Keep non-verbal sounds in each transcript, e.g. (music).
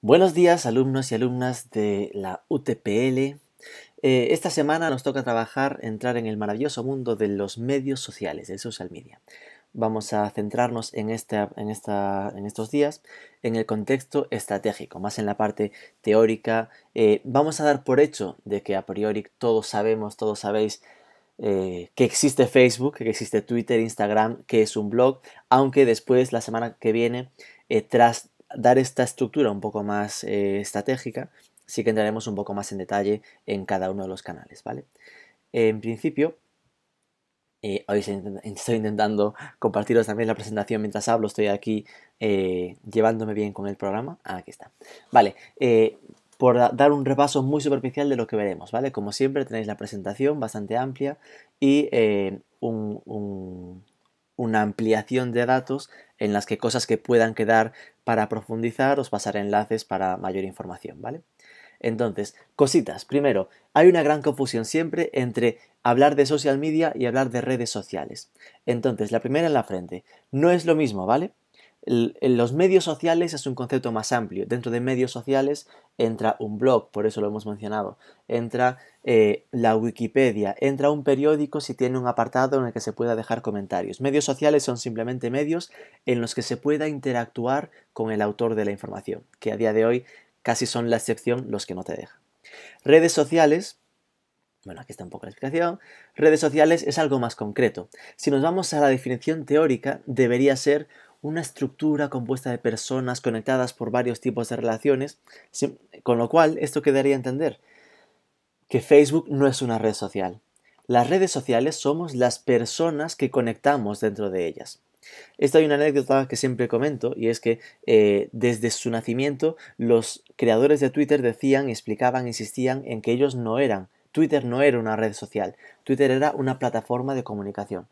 Buenos días alumnos y alumnas de la UTPL. Eh, esta semana nos toca trabajar, entrar en el maravilloso mundo de los medios sociales, de social media. Vamos a centrarnos en, en, esta, en estos días en el contexto estratégico, más en la parte teórica. Eh, vamos a dar por hecho de que a priori todos sabemos, todos sabéis eh, que existe Facebook, que existe Twitter, Instagram, que es un blog, aunque después la semana que viene, tras dar esta estructura un poco más eh, estratégica, sí que entraremos un poco más en detalle en cada uno de los canales, ¿vale? En principio, eh, hoy estoy intentando compartiros también la presentación mientras hablo, estoy aquí eh, llevándome bien con el programa. Ah, aquí está. Vale, por dar un repaso muy superficial de lo que veremos, ¿vale? Como siempre tenéis la presentación bastante amplia y un, una ampliación de datos en las que cosas que puedan quedar para profundizar os pasaré enlaces para mayor información, ¿vale? Entonces, cositas. Primero, hay una gran confusión siempre entre hablar de social media y hablar de redes sociales. Entonces, la primera en la frente. No es lo mismo, ¿vale? Los medios sociales es un concepto más amplio. Dentro de medios sociales entra un blog, por eso lo hemos mencionado, entra eh, la Wikipedia, entra un periódico si tiene un apartado en el que se pueda dejar comentarios. Medios sociales son simplemente medios en los que se pueda interactuar con el autor de la información, que a día de hoy casi son la excepción los que no te dejan. Redes sociales bueno, aquí está un poco la explicación. Redes sociales es algo más concreto. Si nos vamos a la definición teórica, debería ser una estructura compuesta de personas conectadas por varios tipos de relaciones, con lo cual esto quedaría a entender que Facebook no es una red social. Las redes sociales somos las personas que conectamos dentro de ellas. Esta hay una anécdota que siempre comento y es que eh, desde su nacimiento los creadores de Twitter decían, explicaban, insistían en que ellos no eran, Twitter no era una red social, Twitter era una plataforma de comunicación.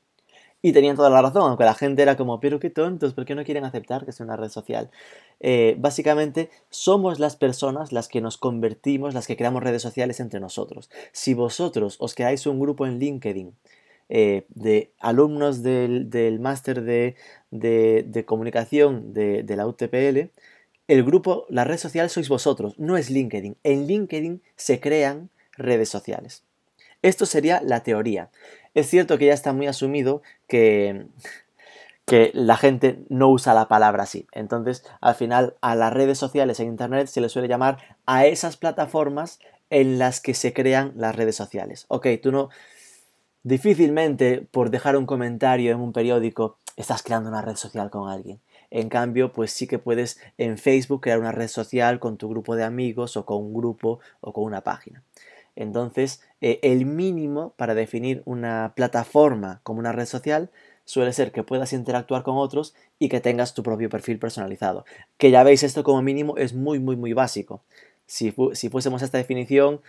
Y tenían toda la razón, aunque la gente era como, pero qué tontos, ¿por qué no quieren aceptar que es una red social? Eh, básicamente, somos las personas las que nos convertimos, las que creamos redes sociales entre nosotros. Si vosotros os creáis un grupo en LinkedIn eh, de alumnos del, máster de, de, comunicación de, de la UTPL, el grupo, la red social sois vosotros, no es LinkedIn. En LinkedIn se crean redes sociales. Esto sería la teoría. Es cierto que ya está muy asumido que, que la gente no usa la palabra así. Entonces, al final, a las redes sociales en Internet se le suele llamar a esas plataformas en las que se crean las redes sociales. Ok, tú no... Difícilmente por dejar un comentario en un periódico estás creando una red social con alguien. En cambio, pues sí que puedes en Facebook crear una red social con tu grupo de amigos o con un grupo o con una página. Entonces, eh, el mínimo para definir una plataforma como una red social suele ser que puedas interactuar con otros y que tengas tu propio perfil personalizado. Que ya veis, esto como mínimo es muy, muy, muy básico. Si, fuésemos a esta definición,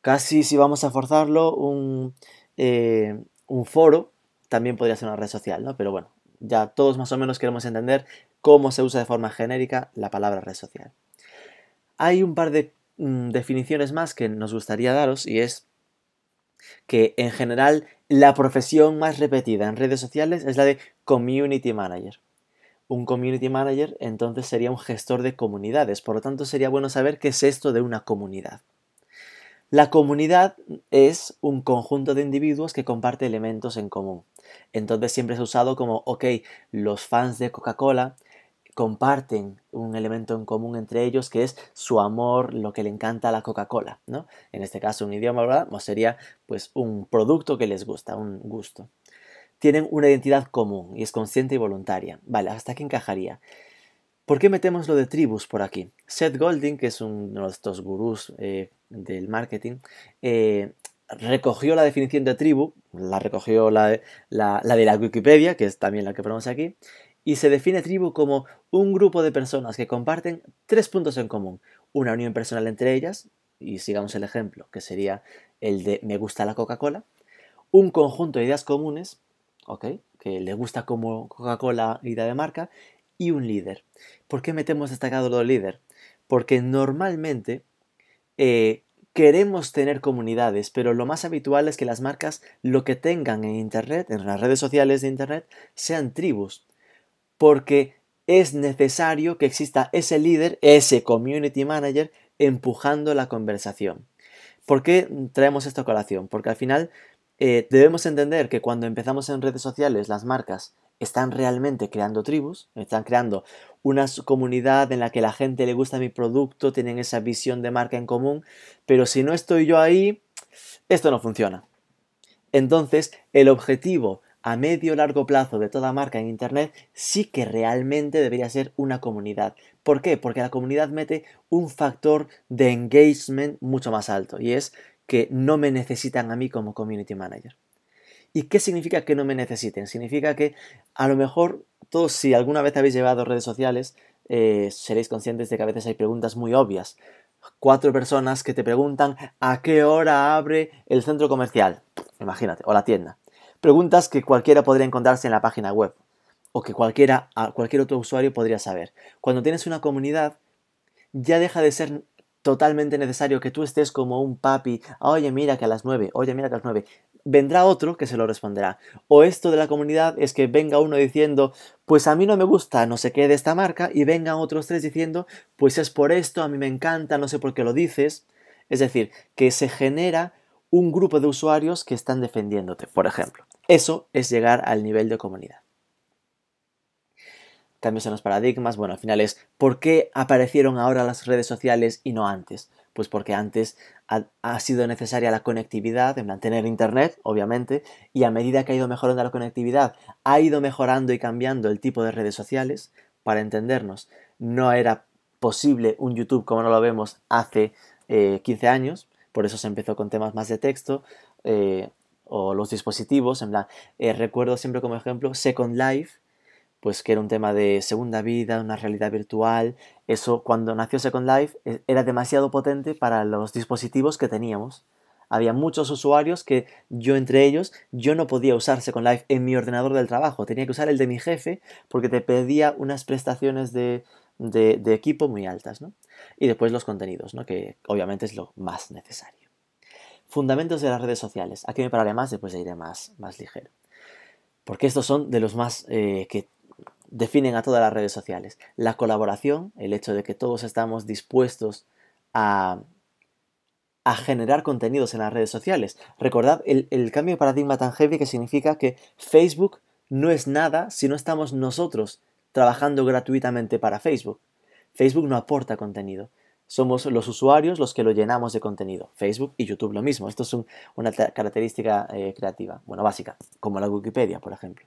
casi si vamos a forzarlo, un, eh, un foro también podría ser una red social, ¿no? Pero bueno, ya todos más o menos queremos entender cómo se usa de forma genérica la palabra red social. Hay un par de Mm, definiciones más que nos gustaría daros y es que en general la profesión más repetida en redes sociales es la de community manager. Un community manager entonces sería un gestor de comunidades, por lo tanto sería bueno saber qué es esto de una comunidad. La comunidad es un conjunto de individuos que comparte elementos en común. Entonces siempre se ha usado como, ok, los fans de Coca-Cola comparten un elemento en común entre ellos que es su amor, lo que le encanta a la Coca-Cola, ¿no? En este caso un idioma, ¿verdad? O sería pues un producto que les gusta, un gusto. Tienen una identidad común y es consciente y voluntaria. Vale, hasta aquí encajaría. ¿Por qué metemos lo de tribus por aquí? Seth Golding, que es uno de estos gurús eh, del marketing, eh, recogió la definición de tribu, la recogió la, la, de la Wikipedia, que es también la que ponemos aquí, y se define tribu como un grupo de personas que comparten tres puntos en común. Una unión personal entre ellas, y sigamos el ejemplo, que sería el de me gusta la Coca-Cola. Un conjunto de ideas comunes, ¿ok? Que le gusta como Coca-Cola idea de marca. Y un líder. ¿Por qué metemos destacado lo del líder? Porque normalmente eh, queremos tener comunidades, pero lo más habitual es que las marcas lo que tengan en Internet, en las redes sociales de Internet, sean tribus porque es necesario que exista ese líder, ese community manager, empujando la conversación. ¿Por qué traemos esta colación? Porque al final eh, debemos entender que cuando empezamos en redes sociales las marcas están realmente creando tribus, están creando una comunidad en la que la gente le gusta mi producto, tienen esa visión de marca en común, pero si no estoy yo ahí, esto no funciona. Entonces, el objetivo a medio o largo plazo de toda marca en Internet sí que realmente debería ser una comunidad. ¿Por qué? Porque la comunidad mete un factor de engagement mucho más alto y es que no me necesitan a mí como community manager. ¿Y qué significa que no me necesiten? Significa que a lo mejor todos, si alguna vez habéis llevado redes sociales, eh, seréis conscientes de que a veces hay preguntas muy obvias. Cuatro personas que te preguntan a qué hora abre el centro comercial, imagínate, o la tienda. Preguntas que cualquiera podría encontrarse en la página web o que cualquiera, cualquier otro usuario podría saber. Cuando tienes una comunidad, ya deja de ser totalmente necesario que tú estés como un papi, oye mira que a las 9, oye mira que a las 9, vendrá otro que se lo responderá. O esto de la comunidad es que venga uno diciendo, pues a mí no me gusta no sé qué de esta marca, y vengan otros tres diciendo, pues es por esto, a mí me encanta, no sé por qué lo dices. Es decir, que se genera un grupo de usuarios que están defendiéndote, por ejemplo. Eso es llegar al nivel de comunidad cambios en los paradigmas, bueno, al final es ¿por qué aparecieron ahora las redes sociales y no antes? Pues porque antes ha, sido necesaria la conectividad, en mantener internet, obviamente, y a medida que ha ido mejorando la conectividad, ha ido mejorando y cambiando el tipo de redes sociales. Para entendernos, no era posible un YouTube como no lo vemos hace 15 eh, años, por eso se empezó con temas más de texto, eh, o los dispositivos, en plan, eh, recuerdo siempre como ejemplo Second Life, pues que era un tema de segunda vida, una realidad virtual. Eso cuando nació Second Life e, era demasiado potente para los dispositivos que teníamos. Había muchos usuarios que yo entre ellos, yo no podía usar Second Life en mi ordenador del trabajo, tenía que usar el de mi jefe porque te pedía unas prestaciones de, de, equipo muy altas. ¿no? Y después los contenidos, ¿no? que obviamente es lo más necesario. Fundamentos de las redes sociales. Aquí me pararé más, después iré más, más ligero. Porque estos son de los más eh, que definen a todas las redes sociales. La colaboración, el hecho de que todos estamos dispuestos a, generar contenidos en las redes sociales. Recordad el, el, cambio de paradigma tan heavy que significa que Facebook no es nada si no estamos nosotros trabajando gratuitamente para Facebook. Facebook no aporta contenido. Somos los usuarios los que lo llenamos de contenido. Facebook y YouTube lo mismo. Esto es una característica eh, creativa, bueno, básica, como la Wikipedia, por ejemplo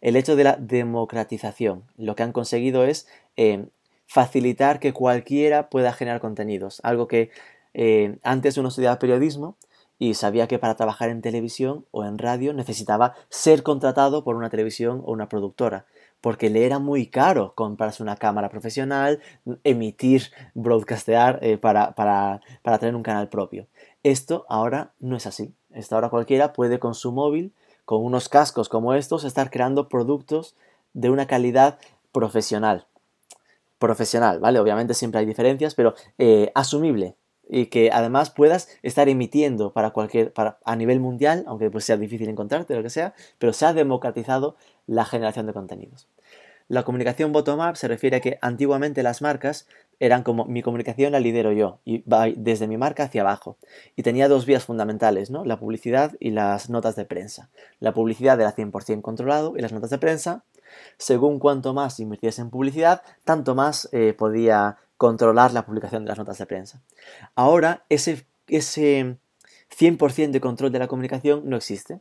el hecho de la democratización. Lo que han conseguido es eh, facilitar que cualquiera pueda generar contenidos. Algo que eh, antes uno estudiaba periodismo y sabía que para trabajar en televisión o en radio necesitaba ser contratado por una televisión o una productora. Porque le era muy caro comprarse una cámara profesional, emitir, broadcastear eh, para, para, para tener un canal propio. Esto ahora no es así. Esto ahora cualquiera puede con su móvil con unos cascos como estos, estar creando productos de una calidad profesional. Profesional, ¿vale? Obviamente siempre hay diferencias, pero eh, asumible. Y que además puedas estar emitiendo para cualquier, para, a nivel mundial, aunque pues sea difícil encontrarte, lo que sea, pero se ha democratizado la generación de contenidos. La comunicación bottom-up se refiere a que antiguamente las marcas eran como mi comunicación la lidero yo y va desde mi marca hacia abajo. Y tenía dos vías fundamentales, ¿no? La publicidad y las notas de prensa. La publicidad era 100% controlado y las notas de prensa, según cuanto más invirtiese en publicidad, tanto más eh, podía controlar la publicación de las notas de prensa. Ahora ese, ese 100% de control de la comunicación no existe.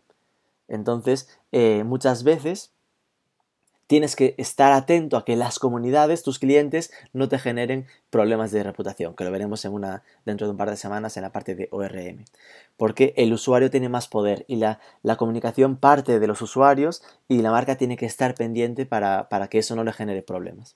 Entonces, eh, muchas veces tienes que estar atento a que las comunidades, tus clientes, no te generen problemas de reputación, que lo veremos dentro de un par de semanas en la parte de ORM. Porque el usuario tiene más poder y la, comunicación parte de los usuarios y la marca tiene que estar pendiente para, para que eso no le genere problemas.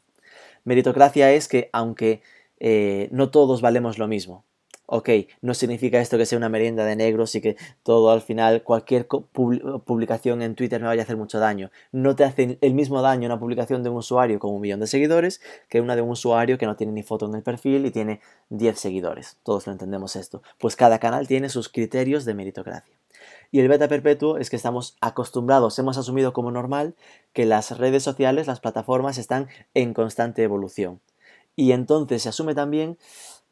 Meritocracia es que aunque eh, no todos valemos lo mismo, ok, no significa esto que sea una merienda de negros y que todo al final, cualquier publicación en Twitter me vaya a hacer mucho daño. No te hace el mismo daño una publicación de un usuario con un millón de seguidores que una de un usuario que no tiene ni foto en el perfil y tiene 10 seguidores. Todos lo entendemos esto. Pues cada canal tiene sus criterios de meritocracia. Y el beta perpetuo es que estamos acostumbrados, hemos asumido como normal que las redes sociales, las plataformas están en constante evolución. Y entonces se asume también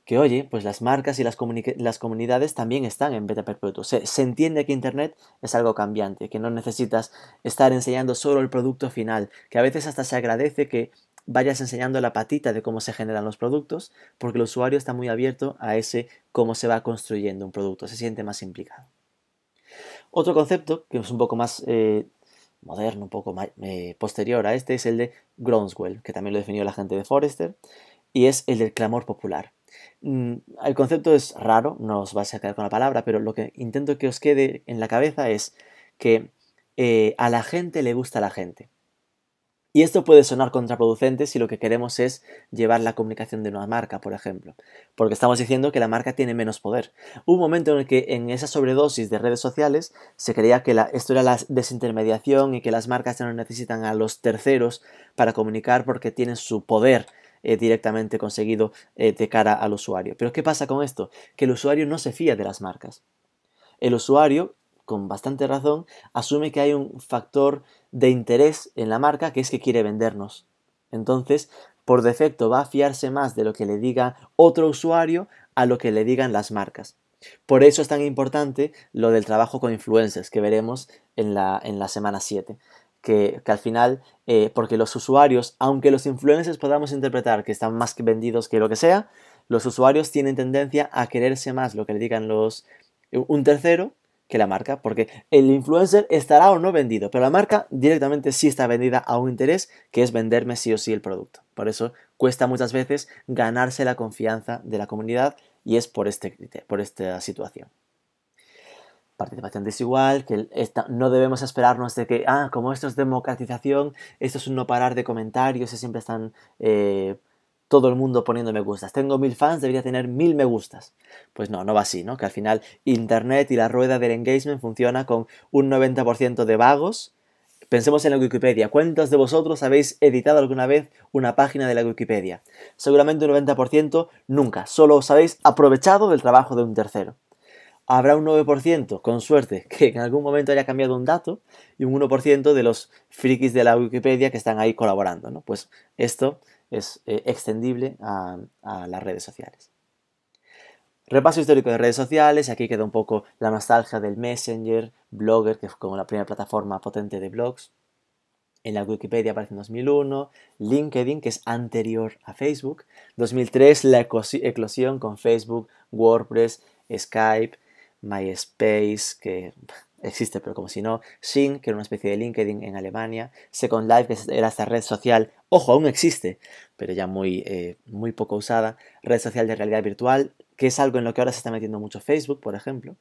que, oye, pues las marcas y las, las comunidades también están en beta perpetuo. Se, se, entiende que Internet es algo cambiante, que no necesitas estar enseñando solo el producto final, que a veces hasta se agradece que vayas enseñando la patita de cómo se generan los productos, porque el usuario está muy abierto a ese cómo se va construyendo un producto, se siente más implicado. Otro concepto, que es un poco más eh, moderno, un poco más, eh, posterior a este, es el de Groundswell, que también lo definió la gente de Forrester, y es el del clamor popular. Mm, el concepto es raro, no os vais a quedar con la palabra, pero lo que intento que os quede en la cabeza es que eh, a la gente le gusta la gente. Y esto puede sonar contraproducente si lo que queremos es llevar la comunicación de una marca, por ejemplo, porque estamos diciendo que la marca tiene menos poder. Hubo un momento en el que en esa sobredosis de redes sociales se creía que esto era la desintermediación y que las marcas ya no necesitan a los terceros para comunicar porque tienen su poder eh, directamente conseguido eh, de cara al usuario. Pero ¿qué pasa con esto? Que el usuario no se fía de las marcas. El usuario, con bastante razón, asume que hay un factor de interés en la marca que es que quiere vendernos. Entonces, por defecto va a fiarse más de lo que le diga otro usuario a lo que le digan las marcas. Por eso es tan importante lo del trabajo con influencers que veremos en la, en la semana 7 que, al final, eh, porque los usuarios, aunque los influencers podamos interpretar que están más que vendidos que lo que sea, los usuarios tienen tendencia a quererse más lo que le digan los un tercero que la marca, porque el influencer estará o no vendido, pero la marca directamente sí está vendida a un interés que es venderme sí o sí el producto. Por eso cuesta muchas veces ganarse la confianza de la comunidad y es por, este, por esta situación participación desigual, que no debemos esperarnos de que, ah, como esto es democratización, esto es un no parar de comentarios siempre están eh, todo el mundo poniendo me gustas. Tengo mil fans, debería tener mil me gustas. Pues no, no va así, ¿no? Que al final Internet y la rueda del engagement funciona con un 90% de vagos. Pensemos en la Wikipedia. ¿Cuántos de vosotros habéis editado alguna vez una página de la Wikipedia? Seguramente un 90% nunca. Solo os habéis aprovechado del trabajo de un tercero habrá un 9%, con suerte, (laughs) que en algún momento haya cambiado un dato y un 1% de los frikis de la Wikipedia que están ahí colaborando. ¿no? Pues esto es eh, extendible a, las redes sociales. Repaso histórico de redes sociales, aquí queda un poco la nostalgia del Messenger, Blogger, que fue como la primera plataforma potente de blogs. En la Wikipedia aparece en 2001, LinkedIn, que es anterior a Facebook, 2003 la eclosión con Facebook, WordPress, Skype, MySpace, que existe pero como si no, Sing, que era una especie de LinkedIn en Alemania, Second Life, que era esta red social, ojo, aún existe, pero ya muy, eh, muy poco usada, red social de realidad virtual, que es algo en lo que ahora se está metiendo mucho Facebook, por ejemplo,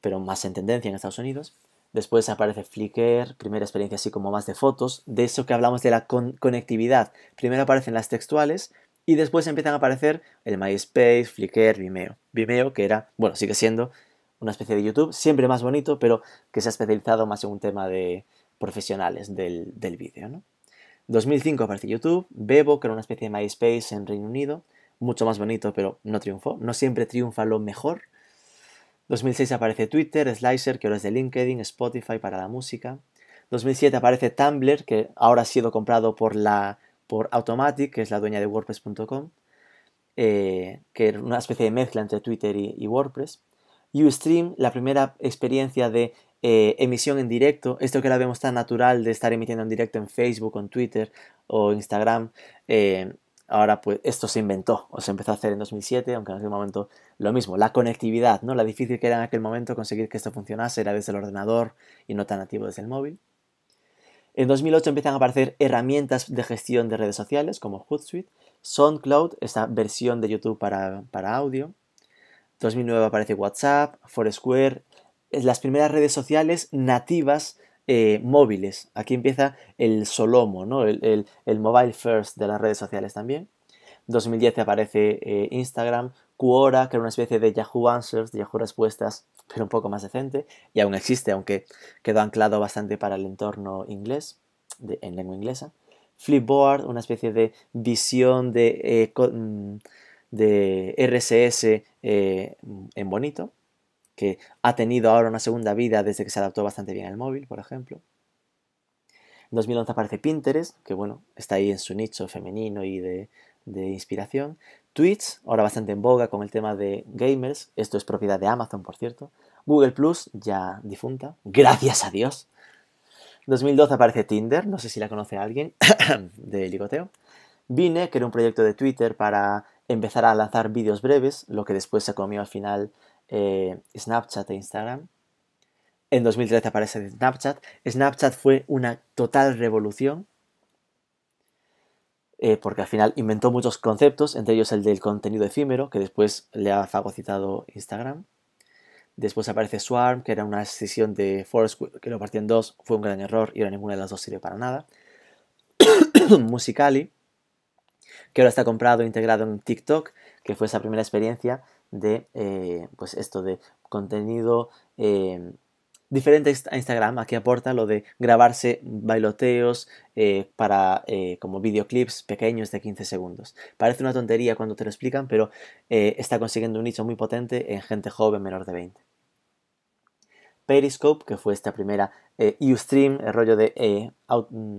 pero más en tendencia en Estados Unidos. Después aparece Flickr, primera experiencia así como más de fotos, de eso que hablamos de la conectividad. Primero aparecen las textuales, y después empiezan a aparecer el MySpace, Flickr, Vimeo. Vimeo que era, bueno, sigue siendo una especie de YouTube, siempre más bonito, pero que se ha especializado más en un tema de profesionales del, del vídeo. ¿no? 2005 aparece YouTube, Bebo, que era una especie de MySpace en Reino Unido, mucho más bonito, pero no triunfó. No siempre triunfa lo mejor. 2006 aparece Twitter, Slicer, que ahora es de LinkedIn, Spotify para la música. 2007 aparece Tumblr, que ahora ha sido comprado por la por Automatic, que es la dueña de WordPress.com, eh, que era una especie de mezcla entre Twitter y, WordPress. Ustream, la primera experiencia de eh, emisión en directo, esto que la vemos tan natural de estar emitiendo en directo en Facebook, en Twitter o Instagram, eh, ahora pues esto se inventó o se empezó a hacer en 2007, aunque en aquel momento lo mismo, la conectividad, ¿no? La difícil que era en aquel momento conseguir que esto funcionase era desde el ordenador y no tan nativo desde el móvil. En 2008 empiezan a aparecer herramientas de gestión de redes sociales como Hootsuite, SoundCloud, esta versión de YouTube para, para audio. 2009 aparece WhatsApp, Foursquare, las primeras redes sociales nativas eh, móviles. Aquí empieza el Solomo, ¿no? el, mobile first de las redes sociales también. 2010 aparece eh, Instagram, Quora, que era una especie de Yahoo Answers, Yahoo Respuestas, pero un poco más decente, y aún existe, aunque quedó anclado bastante para el entorno inglés, en lengua inglesa. Flipboard, una especie de visión de, eh, mm, de RSS eh, en bonito, que ha tenido ahora una segunda vida desde que se adaptó bastante bien al móvil, por ejemplo. En 2011 aparece Pinterest, que bueno, está ahí en su nicho femenino y de, de inspiración. Twitch, ahora bastante en boga con el tema de gamers, esto es propiedad de Amazon, por cierto. Google Plus, ya difunta, gracias a Dios. 2012 aparece Tinder, no sé si la conoce alguien, (coughs) de ligoteo. Vine, que era un proyecto de Twitter para empezar a lanzar vídeos breves, lo que después se comió al final eh, Snapchat e Instagram. En 2013 aparece Snapchat. Snapchat fue una total revolución eh, porque al final inventó muchos conceptos, entre ellos el del contenido efímero, que después le ha fagocitado Instagram. Después aparece Swarm, que era una decisión de Foursquare que lo partió en dos, fue un gran error y ahora ninguna de las dos sirve para nada. (coughs) Musicali, que ahora está comprado e integrado en TikTok, que fue esa primera experiencia de, eh, pues esto de contenido eh, diferente a Instagram. Aquí aporta lo de grabarse bailoteos eh, para como videoclips pequeños de 15 segundos. Parece una tontería cuando te lo explican, pero está consiguiendo un nicho muy potente en gente joven menor de 20. Periscope, que fue esta primera Ustream, el rollo de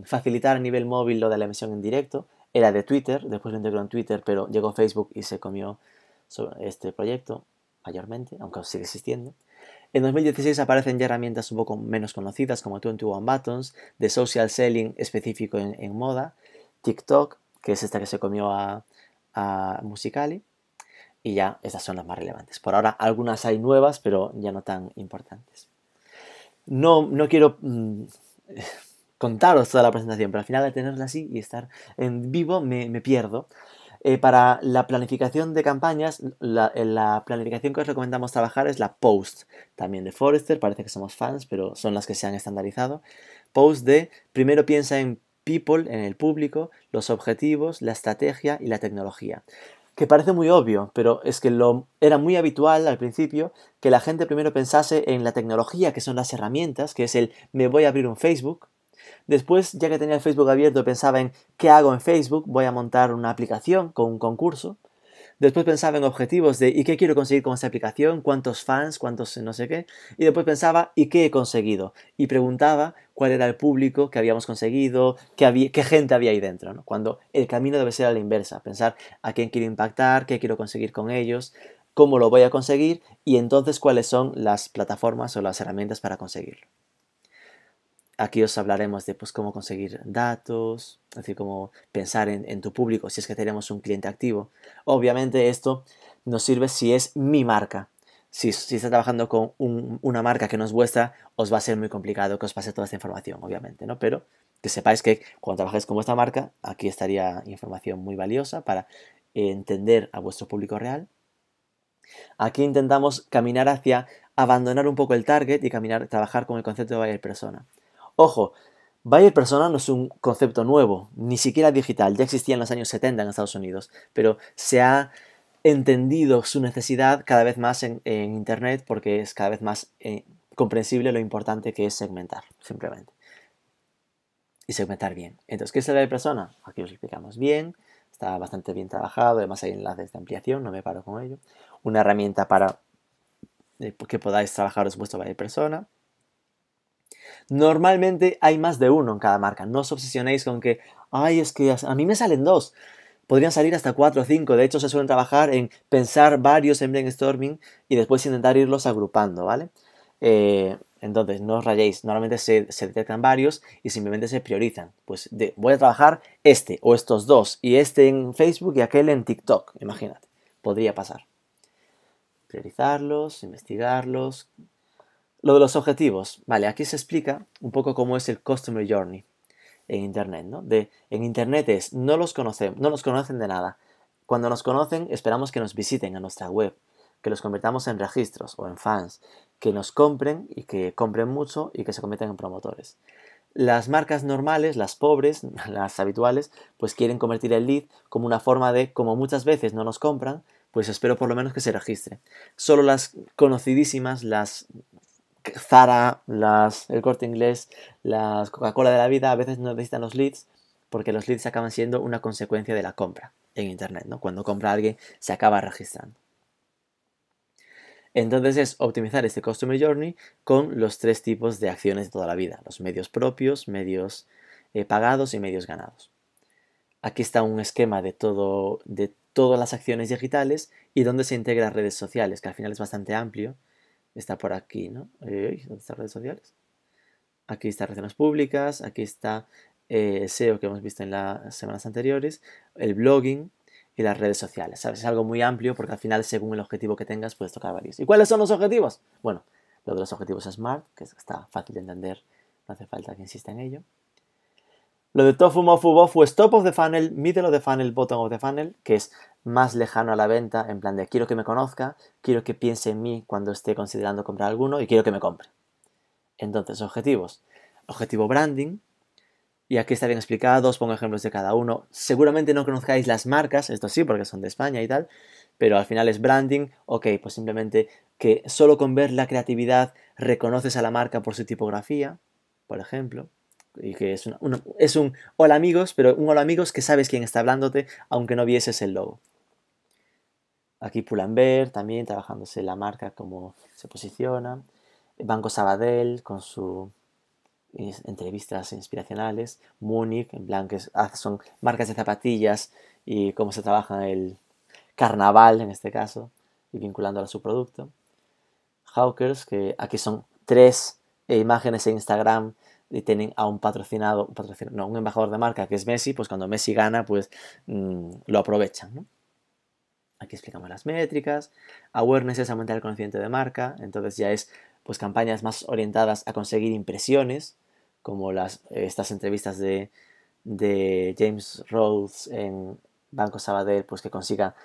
facilitar a nivel móvil lo de la emisión en directo, era de Twitter, después lo integró en Twitter, pero llegó Facebook y se comió este proyecto mayormente, aunque sigue existiendo. En 2016 aparecen ya herramientas un poco menos conocidas como 21 Buttons, de social selling específico en, moda, TikTok, que es esta que se comió a, a Musicali, y ya estas son las más relevantes. Por ahora algunas hay nuevas, pero ya no tan importantes. No, no quiero mm, contaros toda la presentación, pero al final de tenerla así y estar en vivo me, pierdo. Eh, para la planificación de campañas, la, la, planificación que os recomendamos trabajar es la Post, también de Forrester, parece que somos fans, pero son las que se han estandarizado. Post de, primero piensa en people, en el público, los objetivos, la estrategia y la tecnología. Que parece muy obvio, pero es que lo era muy habitual al principio que la gente primero pensase en la tecnología, que son las herramientas, que es el me voy a abrir un Facebook, Después, ya que tenía el Facebook abierto, pensaba en qué hago en Facebook, voy a montar una aplicación con un concurso. Después pensaba en objetivos de ¿y qué quiero conseguir con esta aplicación? ¿Cuántos fans? ¿Cuántos no sé qué? Y después pensaba ¿y qué he conseguido? Y preguntaba cuál era el público que habíamos conseguido, qué, gente había ahí dentro. Cuando el camino debe ser a la inversa, pensar a quién quiero impactar, qué quiero conseguir con ellos, cómo lo voy a conseguir y entonces cuáles son las plataformas o las herramientas para conseguirlo. Aquí os hablaremos de pues, cómo conseguir datos, es decir, cómo pensar en, tu público si es que tenemos un cliente activo. Obviamente esto nos sirve si es mi marca. Si, está trabajando con una marca que no es vuestra, os va a ser muy complicado que os pase toda esta información, obviamente, ¿no? Pero que sepáis que cuando trabajáis con vuestra marca, aquí estaría información muy valiosa para entender a vuestro público real. Aquí intentamos caminar hacia abandonar un poco el target y caminar, trabajar con el concepto de buyer persona. Ojo, Buyer persona no es un concepto nuevo, ni siquiera digital, ya existía en los años 70 en Estados Unidos, pero se ha entendido su necesidad cada vez más en, Internet porque es cada vez más eh, comprensible lo importante que es segmentar, simplemente. Y segmentar bien. Entonces, ¿qué es el buyer persona? Aquí os explicamos bien, está bastante bien trabajado, además hay enlaces de ampliación, no me paro con ello. Una herramienta para eh, que podáis trabajar vuestro buyer persona Normalmente hay más de uno en cada marca. No os obsesionéis con que, ay, es que a mí me salen dos. Podrían salir hasta cuatro o cinco. De hecho, se suelen trabajar en pensar varios en brainstorming y después intentar irlos agrupando, ¿vale? Eh, entonces, no os rayéis. Normalmente se, detectan varios y simplemente se priorizan. Pues voy a trabajar este o estos dos y este en Facebook y aquel en TikTok. Imagínate. Podría pasar. Priorizarlos, investigarlos, lo de los objetivos, vale, aquí se explica un poco cómo es el Customer Journey en Internet, ¿no? De, en Internet es, no los conocemos, no los conocen de nada. Cuando nos conocen, esperamos que nos visiten a nuestra web, que los convertamos en registros o en fans, que nos compren y que compren mucho y que se conviertan en promotores. Las marcas normales, las pobres, (laughs) las habituales, pues quieren convertir el lead como una forma de, como muchas veces no nos compran, pues espero por lo menos que se registre. Solo las conocidísimas, las Zara, el corte inglés, las Coca-Cola de la vida a veces no necesitan los leads porque los leads acaban siendo una consecuencia de la compra en Internet. ¿no? Cuando compra alguien se acaba registrando. Entonces es optimizar este Customer Journey con los tres tipos de acciones de toda la vida, los medios propios, medios eh, pagados y medios ganados. Aquí está un esquema de, todo, de todas las acciones digitales y donde se integra redes sociales, que al final es bastante amplio. Está por aquí, ¿no? ¿Dónde están redes sociales? Aquí está relaciones públicas, aquí está eh, SEO que hemos visto en las semanas anteriores, el blogging y las redes sociales. ¿Sabes? Es algo muy amplio porque al final, según el objetivo que tengas, puedes tocar varios. ¿Y cuáles son los objetivos? Bueno, lo de los objetivos SMART, que está fácil de entender, no hace falta que insista en ello. Lo de tofu, mofu, bofu es top of the funnel, middle of the funnel, bottom of the funnel, que es más lejano a la venta, en plan de quiero que me conozca, quiero que piense en mí cuando esté considerando comprar alguno y quiero que me compre. Entonces, objetivos. Objetivo branding, y aquí está bien explicado, os pongo ejemplos de cada uno. Seguramente no conozcáis las marcas, esto sí, porque son de España y tal, pero al final es branding, ok, pues simplemente que solo con ver la creatividad reconoces a la marca por su tipografía, por ejemplo, y que es, es un hola amigos, pero un hola amigos que sabes quién está hablándote, aunque no vieses el logo. Aquí Pull&Bear también trabajándose la marca, cómo se posiciona. Banco Sabadell con su entrevistas inspiracionales, Múnich, en plan que son marcas de zapatillas y cómo se trabaja el carnaval en este caso, y vinculándolo a su producto. Hawkers, que aquí son tres imágenes en Instagram y tienen a un patrocinado, un no, un embajador de marca que es Messi, pues cuando Messi gana, pues mm, lo aprovechan. Aquí explicamos las métricas. Awareness es aumentar el conocimiento de marca, entonces ya es pues campañas más orientadas a conseguir impresiones, como las, estas entrevistas de, James Rhodes en Banco Sabadell, pues que consiga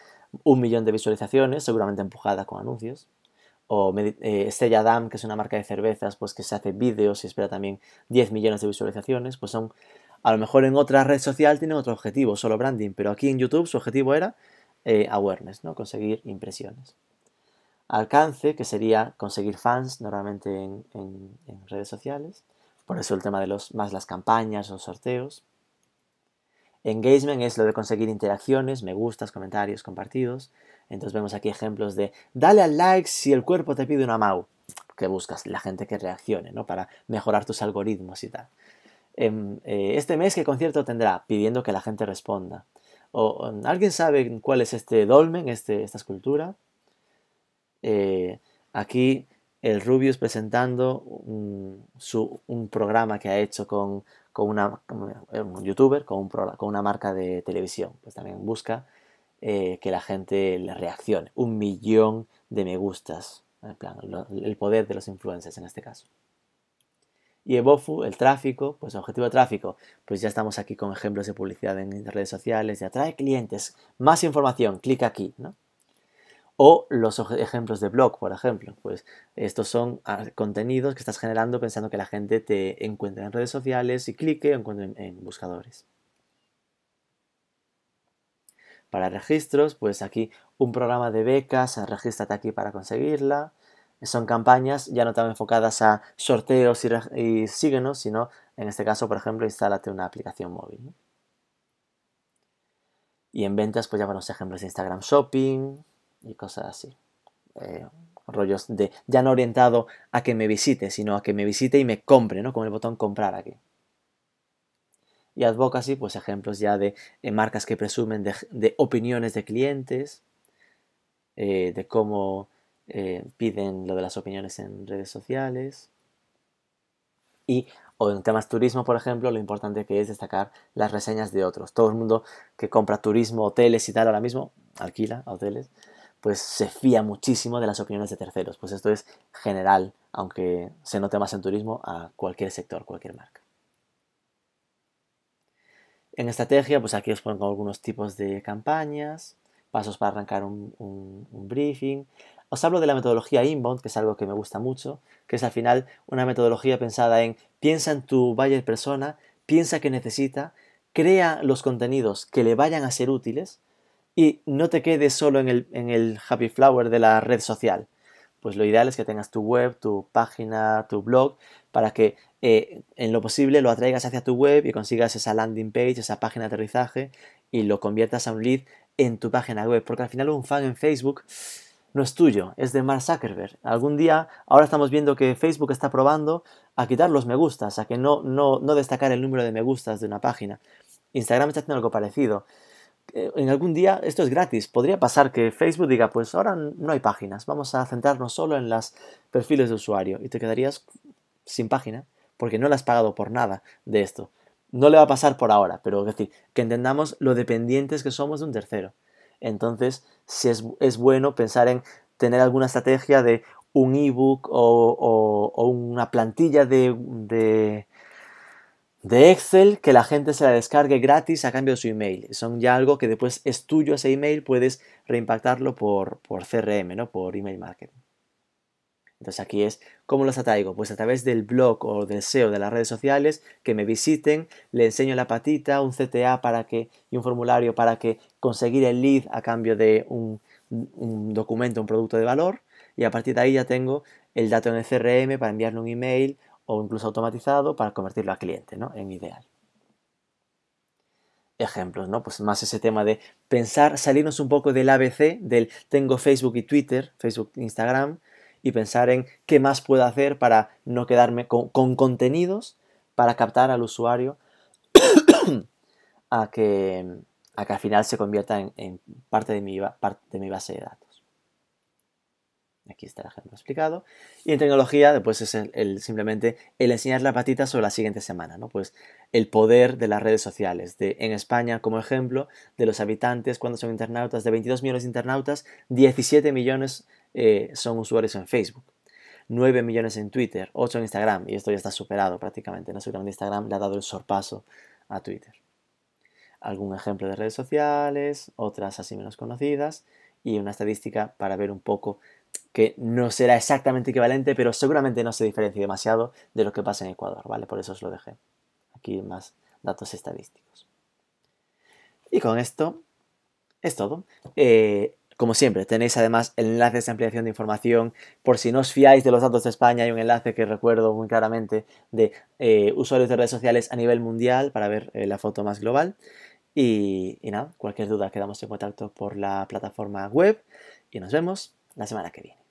un millón de visualizaciones, seguramente empujada con anuncios. O eh, Stella Dam, que es una marca de cervezas, pues que se hace vídeos y espera también 10 millones de visualizaciones, pues son, a lo mejor en otra red social tienen otro objetivo, solo branding, pero aquí en YouTube su objetivo era eh, awareness, ¿no? Conseguir impresiones. Alcance, que sería conseguir fans normalmente en redes sociales. Por eso el tema de los más las campañas o sorteos. Engagement es lo de conseguir interacciones, me gustas, comentarios, compartidos. Entonces vemos aquí ejemplos de dale al like si el cuerpo te pide una MAU. Que buscas la gente que reaccione, ¿no? Para mejorar tus algoritmos y tal. Em, eh, este mes, ¿qué concierto tendrá? Pidiendo que la gente responda. ¿Alguien sabe cuál es este dolmen, este, esta escultura? Eh, aquí el Rubius presentando un, programa que ha hecho con, una, un youtuber, con, un, con, una marca de televisión. Pues también busca eh, que la gente le reaccione. Un millón de me gustas. el poder de los influencers en este caso. Y Ebofu, el tráfico, pues objetivo de tráfico, pues ya estamos aquí con ejemplos de publicidad en redes sociales, de atrae clientes, más información, clic aquí, ¿no? O los ejemplos de blog, por ejemplo. Pues estos son ah, contenidos que estás generando pensando que la gente te encuentre en redes sociales y clique o encuentre en, buscadores. Para registros, pues aquí un programa de becas, regístrate aquí para conseguirla. Son campañas ya no tan enfocadas a sorteos y, síguenos, sino en este caso, por ejemplo, instálate una aplicación móvil. Y en ventas, pues ya los ejemplos de Instagram Shopping, y cosas así. Eh, rollos de ya no orientado a que me visite, sino a que me visite y me compre, ¿no? Con el botón comprar aquí. Y advocacy, pues ejemplos ya de eh, marcas que presumen de, opiniones de clientes, eh, de cómo piden lo de las opiniones en redes sociales. Y o en temas turismo, por ejemplo, lo importante que es destacar las reseñas de otros. Todo el mundo que compra turismo, hoteles y tal ahora mismo, alquila hoteles, pues se fía muchísimo de las opiniones de terceros. Pues esto es general, aunque se note más en turismo, a cualquier sector, cualquier marca. En estrategia, pues aquí os pongo algunos tipos de campañas, pasos para arrancar un, briefing. Os hablo de la metodología inbound, que es algo que me gusta mucho, que es al final una metodología pensada en piensa en tu buyer persona, piensa que necesita, crea los contenidos que le vayan a ser útiles y no te quedes solo en el, happy flower de la red social. Pues lo ideal es que tengas tu web, tu página, tu blog, para que eh, en lo posible lo atraigas hacia tu web y consigas esa landing page, esa página de aterrizaje y lo conviertas a un lead en tu página web. Porque al final un fan en Facebook no es tuyo, es de Mark Zuckerberg. Algún día, ahora estamos viendo que Facebook está probando a quitar los me gustas, a que no, no, no destacar el número de me gustas de una página. Instagram está haciendo algo parecido. Eh, en algún día esto es gratis. Podría pasar que Facebook diga, pues ahora no hay páginas, vamos a centrarnos solo en los perfiles de usuario y te quedarías sin página porque no le has pagado por nada de esto. No le va a pasar por ahora, pero es decir, que entendamos lo dependientes que somos de un tercero. Entonces, si es, bueno pensar en tener alguna estrategia de un ebook o, o, una plantilla de, de, de, Excel que la gente se la descargue gratis a cambio de su email. Son ya algo que después es tuyo ese email, puedes reimpactarlo por, por CRM, ¿no? por email marketing. Entonces aquí es, ¿cómo los atraigo? Pues a través del blog o del SEO de las redes sociales, que me visiten, le enseño la patita, un CTA para que, y un formulario para que conseguir el lead a cambio de un, documento, un producto de valor, y a partir de ahí ya tengo el dato en el CRM para enviarle un email o incluso automatizado para convertirlo a cliente, ¿no? En ideal. Ejemplos, ¿no? Pues más ese tema de pensar, salirnos un poco del ABC, del tengo Facebook y Twitter, Facebook, Instagram, y pensar en qué más puedo hacer para no quedarme con, contenidos para captar al usuario (coughs) a, que, a que al final se convierta en, parte, de mi, parte de mi base de datos. Aquí está el ejemplo explicado. Y en tecnología, después es simplemente el enseñar la patita sobre la siguiente semana, ¿no? Pues el poder de las redes sociales. En España, como ejemplo, de los habitantes, cuando son internautas, de 22 millones de internautas, 17 millones eh, son usuarios en Facebook. 9 millones en Twitter, 8 en Instagram, y esto ya está superado prácticamente. ¿no? Seguramente Instagram le ha dado el sorpaso a Twitter. Algún ejemplo de redes sociales, otras así menos conocidas, y una estadística para ver un poco que no será exactamente equivalente, pero seguramente no se diferencia demasiado de lo que pasa en Ecuador, ¿vale? Por eso os lo dejé. Aquí más datos estadísticos. Y con esto es todo. Eh, como siempre, tenéis además enlaces de ampliación de información. Por si no os fiáis de los datos de España, hay un enlace que recuerdo muy claramente de eh, usuarios de redes sociales a nivel mundial para ver eh, la foto más global. Y, y nada, cualquier duda quedamos en contacto por la plataforma web y nos vemos la semana que viene.